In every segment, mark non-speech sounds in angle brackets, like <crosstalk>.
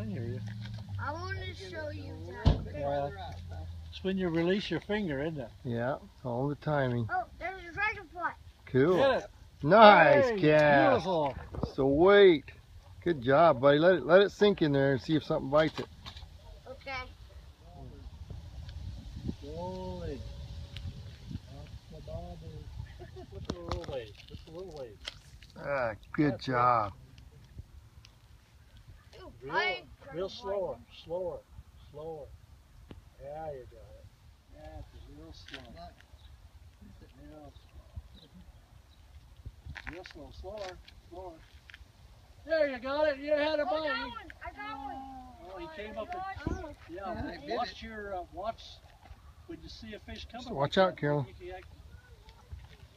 I hear you. I want to show you that. Yeah. It's when you release your finger, isn't it? Yeah, all the timing. Oh, there's a dragonfly. Cool. Nice Hey, cast. Beautiful. Sweet. Good job, buddy. Let it let it sink in there and see if something bites it. Okay. Slowly. Up the bobber. Just a little ways. Just a little ways. Ah, good That's job. Ooh, Reel, I- reel slower, slower, slower. Yeah, you got it. Yeah, it's real slow. Real slow. Real slow, slower, slower. There you got it. You had a Oh, I bite. got one. I got one. Oh, he came up and Oh, yeah. Yeah, watch your uh, watch when you see a fish coming. Watch out, that, Carolyn. you can act-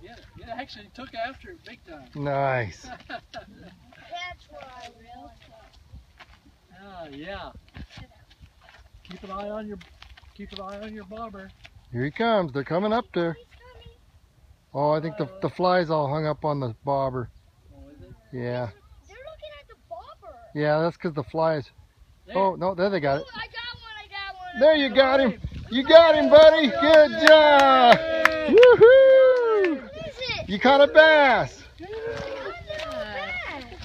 Yeah, yeah. Actually, took after it big time. Nice. <laughs> That's what I really Ah, yeah. Keep an eye on your keep an eye on your bobber. Here he comes. They're coming up there. Oh, I think the the fly's all hung up on the bobber. Oh, is it? Yeah. They're looking at the bobber. Yeah, that's because the flies. There. Oh, no, there they got Ooh, it. Oh, I got one. I got one. There you got him. You got him, buddy. Good job. Woohoo! What is it? You caught a bass.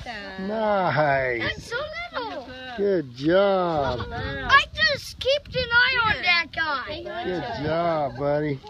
That's Nice. Good job. I just kept an eye on that guy. Good job, buddy.